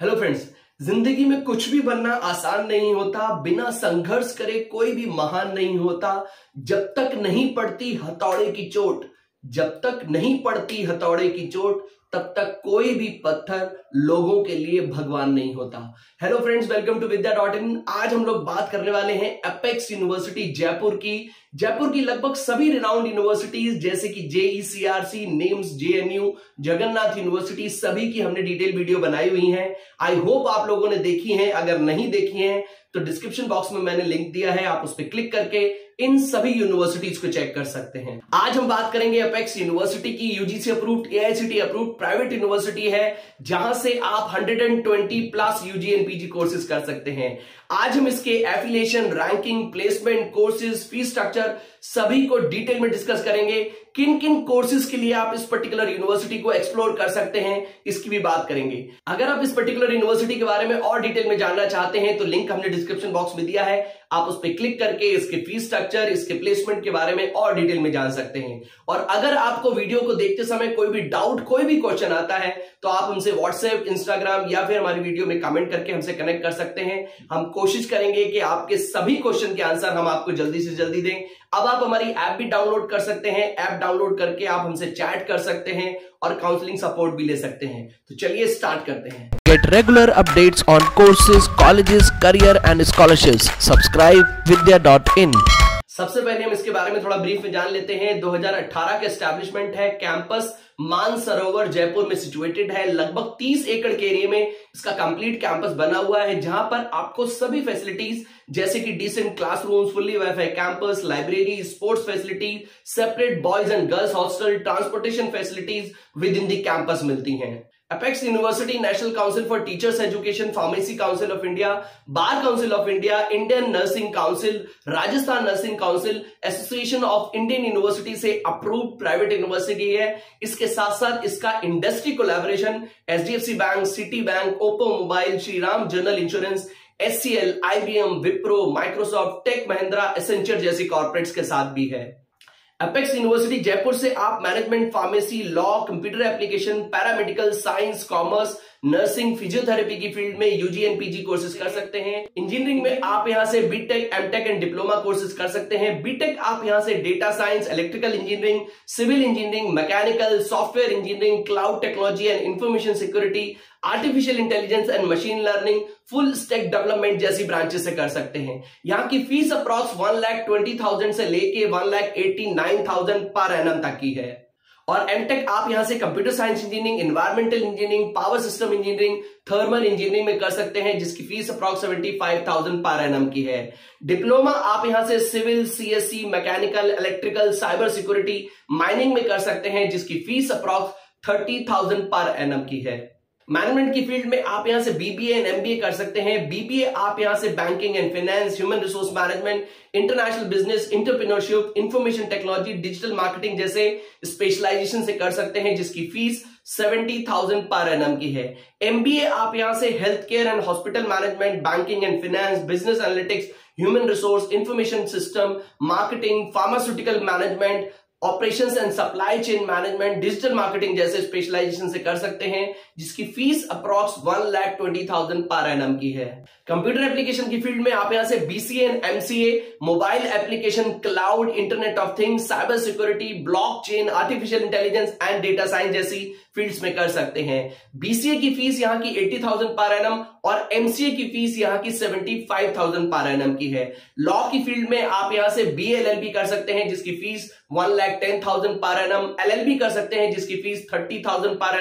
Hello friends ज़िंदगी में कुछ भी बनना आसान नहीं होता, बिना संघर्ष करे कोई भी महान नहीं होता। जब तक नहीं पड़ती हथौड़े की चोट, जब तक नहीं पड़ती हथौड़े की चोट तब तक कोई भी पत्थर लोगों के लिए भगवान नहीं होता। Hello friends welcome to Vidya dot in आज हम लोग बात करने वाले हैं अपेक्स यूनिवर्सिटी जयपुर की। जयपुर की लगभग सभी रिनाउंड यूनिवर्सिटीज जैसे कि JECRC names JNU Jagannath university सभी की हमने डिटेल वीडियो बनाई हुई है। आई होप आप लोगों ने देखी है। अगर नहीं देखी है तो डिस्क्रिप्शन बॉक्स में मैंने लिंक दिया है, आप उस पर क्लिक करके इन सभी यूनिवर्सिटीज को चेक कर सकते हैं। आज हम बात करेंगे अपेक्स यूनिवर्सिटी की UGC approved AICTE approved private university है, जहाँ से आप 120 plus UG and PG courses कर सकते हैं। आज हम इसके affiliation ranking placement courses fees structure सभी को डिटेल में डिस्कस करेंगे। किन किन कोर्सेज के लिए आप इस पर्टिकुलर यूनिवर्सिटी को एक्सप्लोर कर सकते हैं, इसकी भी बात करेंगे। अगर आप इस पर्टिकुलर यूनिवर्सिटी के बारे में और डिटेल में जानना चाहते हैं तो लिंक हमने डिस्क्रिप्शन बॉक्स में दिया है। आप उस पर क्लिक करके इसके फ़ीस स्ट्रक्चर इसके प्लेसमेंट के बारे में और डिटेल में जान सकते हैं। और अगर आपको वीडियो को देखते समय कोई भी डाउट कोई भी क्वेश्चन आता है तो आप हमसे व्हाट्सएप इंस्टाग्राम या फिर हमारी वीडियो में कमेंट करके हमसे कनेक्ट कर सकते हैं। हम कोशिश करेंगे कि आपके सभी क्वेश्चन के आंसर हम आपको जल्दी से जल्दी दें। अब आप हमारी ऐप भी डाउनलोड कर सकते हैं। ऐप डाउनलोड करके आप हमसे चैट कर सकते हैं और काउंसलिंग सपोर्ट भी ले सकते हैं। तो चलिए स्टार्ट करते हैं। Get regular Get on updates colleges career and scholarship subscribe Vidya dot in सबसे पहले हम इसके बारे में थोड़ा ब्रीफ में जान लेते हैं। 2018 के एस्टेब्लिशमेंट है कैंपस मानसरोवर जयपुर में सिचुएटेड है। लगभग 30 एकड़ के एरिया में इसका कंप्लीट कैंपस बना हुआ है, जहाँ पर आपको सभी फैसिलिटीज़ जैसे कि decent classrooms fully wifi campus library sports facility separate boys and girls hostel transportation facilities within the campus मिलती हैं। Apex University National Council for Teachers Education Pharmacy Council of India Bar Council of India Indian Nursing Council Rajasthan Nursing Council Association of Indian University से approve private university है। इसके साथ साथ इसका industry collaboration HDFC bank Citi bank Oppo mobile Shri Ram general insurance SCL IBM Wipro Microsoft Tech Mahindra Accenture जैसी corporates के साथ भी है। अपेक्स यूनिवर्सिटी जयपुर से आप management pharmacy law computer application paramedical science commerce nursing physiotherapy की field में UG and PG courses कर सकते हैं। इंजीनियरिंग में आप यहाँ से B Tech M Tech and diploma courses कर सकते हैं। बीटेक आप यहाँ से data science electrical engineering civil engineering mechanical software engineering cloud technology and information security artificial intelligence and machine learning full stack development जैसी ब्रांचेस से कर सकते हैं। यहाँ की fees approx one lakh twenty thousand से लेके one lakh eighty nine thousand per annum तक की है। और एमटेक आप यहाँ से computer science engineering environmental engineering power system engineering thermal engineering में कर सकते हैं, जिसकी fees approx seventy five thousand per annum की है। डिप्लोमा आप यहाँ से civil CSC mechanical electrical cyber security mining में कर सकते हैं, जिसकी fees approx thirty thousand per annum की है। मैनेजमेंट की फ़ील्ड में आप यहाँ से बीबीए एंड एमबीए कर सकते हैं। बीबीए आप यहाँ से banking and finance human resource management international business entrepreneurship information technology digital marketing जैसे स्पेशलाइजेशन से कर सकते हैं, जिसकी fees seventy thousand per annum की है। एमबीए आप यहाँ से health care and hospital management banking and finance business analytics human resource information system marketing pharmaceutical management operations and supply chain management digital marketing जैसे स्पेशलाइजेशन से कर सकते हैं, जिसकी fees approx one lakh twenty thousand per annum की है। Computer application की field में आप यहाँ से BCA and MCA mobile application, cloud, internet of things, cyber security, blockchain, artificial intelligence and data science जैसी फील्ड्स में कर सकते हैं। बीसीए की फ़ीस यहाँ की एट्टी थाउज़ेंड पर एनम और एमसीए की फ़ीस यहाँ की seventy five thousand per annum की है। लॉ की फ़ील्ड में आप यहाँ से बी कर सकते हैं, जिसकी fees one lakh ten thousand per L B कर सकते हैं, जिसकी fees thirty thousand per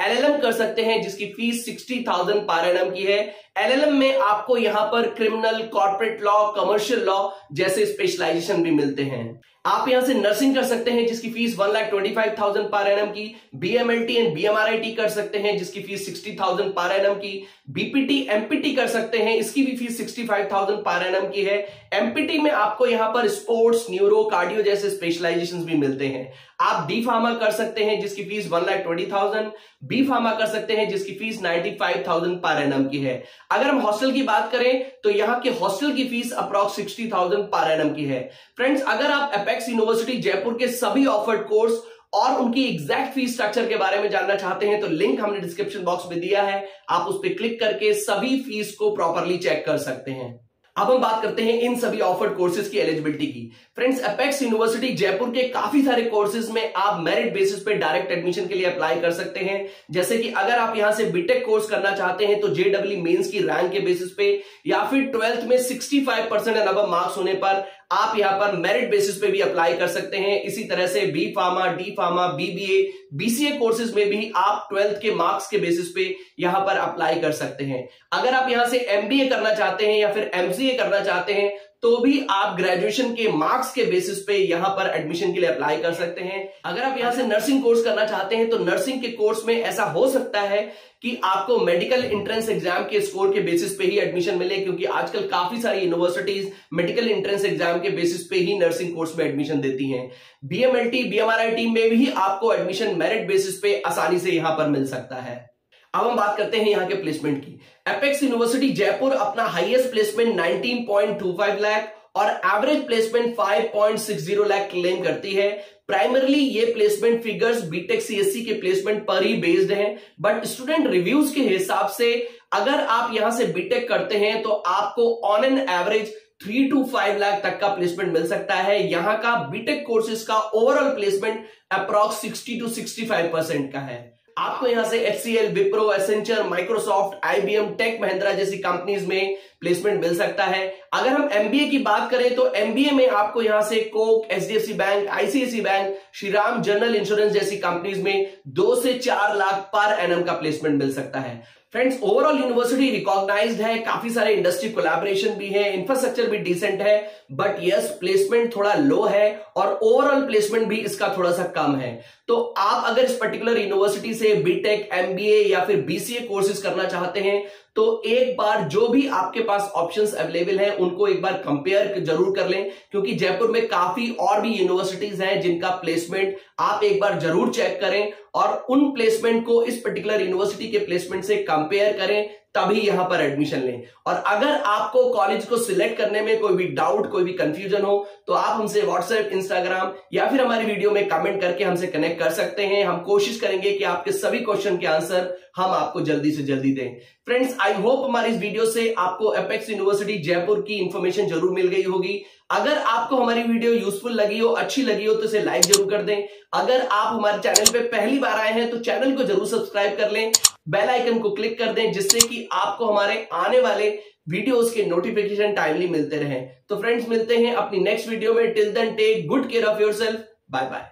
L M कर सकते हैं, जिसकी fees sixty thousand per annum की है। एल एल एम में आपको यहाँ पर criminal, corporate law, commercial law जैसे स्पेशलाइजेशन भी मिलते हैं। आप यहाँ से नर्सिंग कर सकते हैं, जिसकी fees one lakh twenty five thousand per annum की बीएमएलटी एंड बीएमआरआईटी कर सकते हैं, जिसकी fees sixty thousand per annum की बीपीटी एमपीटी कर सकते हैं, इसकी भी fees sixty five thousand per annum की है। एमपीटी में आपको यहाँ पर स्पोर्ट्स न्यूरो कार्डियो जैसे स्पेशलाइजेशन भी मिलते हैं। आप डी फार्मा कर सकते हैं, जिसकी fees one lakh twenty thousand B pharma कर सकते हैं, जिसकी fees ninety five thousand per annum की है। अगर हम हॉस्टल की बात करें तो यहाँ के हॉस्टल की fees approx sixty thousand per annum की है। फ्रेंड्स अगर आप अपेक्स यूनिवर्सिटी जयपुर के सभी ऑफर्ड कोर्स और उनकी एग्जैक्ट फ़ीस स्ट्रक्चर के बारे में जानना चाहते हैं तो लिंक हमने डिस्क्रिप्शन बॉक्स में दिया है। आप उस पर क्लिक करके सभी फ़ीस को प्रॉपरली चेक कर सकते हैं। अब हम बात करते हैं इन सभी ऑफर्ड कोर्सेज की एलिजिबिलिटी की। फ्रेंड्स अपेक्स यूनिवर्सिटी जयपुर के काफ़ी सारे कोर्सेज में आप मेरिट बेसिस पे डायरेक्ट एडमिशन के लिए अप्लाई कर सकते हैं। जैसे कि अगर आप यहाँ से बीटेक कोर्स करना चाहते हैं तो जेडब्ल्यू मेंस की रैंक के बेसिस पे या फिर ट्वेल्थ में 65 परसेंट मार्क्स होने पर आप यहाँ पर मेरिट बेसिस पे भी अप्लाई कर सकते हैं। इसी तरह से B pharma D pharma BBA BCA courses में भी आप ट्वेल्थ के मार्क्स के बेसिस पे यहाँ पर अप्लाई कर सकते हैं। अगर आप यहाँ से एमबीए करना चाहते हैं या फिर एमसीए करना चाहते हैं तो भी आप ग्रेजुएशन के मार्क्स के बेसिस पे यहाँ पर एडमिशन के लिए अप्लाई कर सकते हैं। अगर आप यहाँ से नर्सिंग कोर्स करना चाहते हैं तो नर्सिंग के कोर्स में ऐसा हो सकता है कि आपको मेडिकल एंट्रेंस एग्ज़ाम के स्कोर के बेसिस पे ही एडमिशन मिले, क्योंकि आजकल काफ़ी सारी यूनिवर्सिटीज मेडिकल एंट्रेंस एग्ज़ाम के बेसिस पे ही नर्सिंग कोर्स में एडमिशन देती हैं। बीएमएलटी बीएमआरआई टीम में भी आपको एडमिशन मेरिट बेसिस पे आसानी से यहाँ पर मिल सकता है। अब हम बात करते हैं यहाँ के प्लेसमेंट की। एपेक्स यूनिवर्सिटी जयपुर अपना हाईएस्ट प्लेसमेंट 19.25 लाख और एवरेज प्लेसमेंट 5.60 लाख क्लेम करती है। प्राइमरली ये placement figures B Tech CSC के प्लेसमेंट पर ही बेस्ड हैं। बट स्टूडेंट रिव्यूज़ के हिसाब से अगर आप यहाँ से बीटेक करते हैं तो आपको on an average three to five lakh तक का प्लेसमेंट मिल सकता है। यहाँ का बीटेक कोर्सेज का overall placement approx sixty to sixty five percent का है। आपको यहाँ से H Wipro Accenture Microsoft IBM tech Mahindra जैसी कंपनीज़ में प्लेसमेंट मिल सकता है। अगर हम एमबीए की बात करें तो एमबीए में आपको यहाँ से Coke HDFC bank ICIC bank Shriram general insurance जैसी कंपनीज़ में दो से चार लाख पर एनएम का प्लेसमेंट मिल सकता है। फ्रेंड्स ओवरऑल यूनिवर्सिटी रिकॉग्नाइज्ड है, काफ़ी सारे इंडस्ट्री कोलैबोरेशन भी है इंफ्रास्ट्रक्चर भी डिसेंट है बट यस प्लेसमेंट थोड़ा लो है और ओवरऑल प्लेसमेंट भी इसका थोड़ा सा कम है। तो आप अगर इस पर्टिकुलर यूनिवर्सिटी से बीटेक एमबीए या फिर बीसीए कोर्सेज करना चाहते हैं तो एक बार जो भी आपके पास ऑप्शंस अवेलेबल हैं, उनको एक बार कंपेयर ज़रूर कर लें, क्योंकि जयपुर में काफ़ी और भी यूनिवर्सिटीज हैं जिनका प्लेसमेंट आप एक बार ज़रूर चेक करें और उन प्लेसमेंट को इस पर्टिकुलर यूनिवर्सिटी के प्लेसमेंट से कंपेयर करें। तभी यहाँ पर एडमिशन लें। और अगर आपको कॉलेज को सिलेक्ट करने में कोई भी डाउट कोई भी कंफ्यूजन हो तो आप हमसे व्हाट्सएप इंस्टाग्राम या फिर हमारी वीडियो में कमेंट करके हमसे कनेक्ट कर सकते हैं। हम कोशिश करेंगे कि आपके सभी क्वेश्चन के आंसर हम आपको जल्दी से जल्दी दें। फ्रेंड्स आई होप हमारी इस वीडियो से आपको एपेक्स यूनिवर्सिटी जयपुर की इंफॉर्मेशन ज़रूर मिल गई होगी। अगर आपको हमारी वीडियो यूजफुल लगी हो, अच्छी लगी हो तो इसे लाइक ज़रूर कर दें। अगर आप हमारे चैनल पे पहली बार आए हैं तो चैनल को ज़रूर सब्सक्राइब कर लें। बेल आइकन को क्लिक कर दें जिससे कि आपको हमारे आने वाले वीडियोस के नोटिफिकेशन टाइमली मिलते रहे। तो फ्रेंड्स मिलते हैं अपनी नेक्स्ट वीडियो में। Till then take good care of yourself bye bye